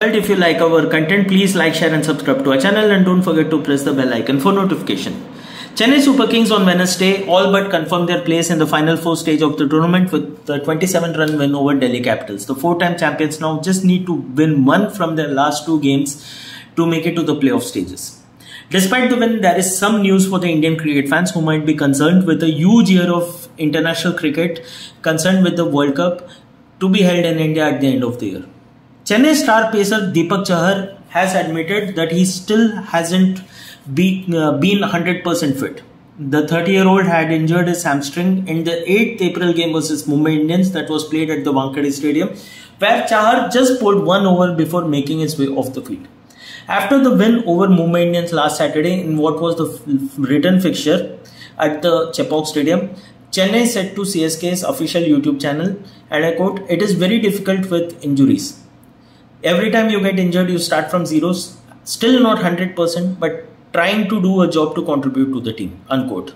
If you like our content, please like, share, and subscribe to our channel, and don't forget to press the bell icon for notification. Chennai Super Kings on Wednesday all but confirmed their place in the final four stage of the tournament with the 27 run win over Delhi Capitals. The four time champions now just need to win one from their last two games to make it to the playoff stages. Despite the win, there is some news for the Indian cricket fans who might be concerned with a huge year of international cricket, concerned with the World Cup to be held in India at the end of the year. Chennai star pacer Deepak Chahar has admitted that he still hasn't be, uh, been 100% fit. The 30 year old had injured his hamstring in the 8th April game versus Mumbai Indians that was played at the Wankhede Stadium, where Chahar just pulled one over before making his way off the field. After the win over Mumbai Indians last Saturday in what was the written fixture at the Chepauk Stadium, Chennai said to CSK's official YouTube channel, and I quote, It is very difficult with injuries every time you get injured you start from zeros still not 100% but trying to do a job to contribute to the team unquote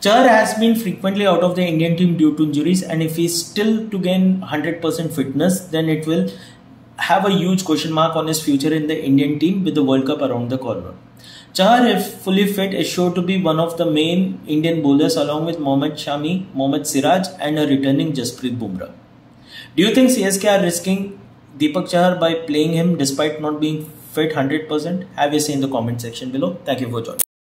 Chahar has been frequently out of the Indian team due to injuries and if he's still to gain 100% fitness then it will have a huge question mark on his future in the Indian team with the World Cup around the corner. Chahar, if fully fit, is sure to be one of the main Indian bowlers along with Mohammad Shami, Mohammad Siraj and a returning Jasprit Bumrah. Do you think CSK are risking Deepak Chahar by playing him despite not being fit 100%? Have you seen the comment section below? Thank you for joining.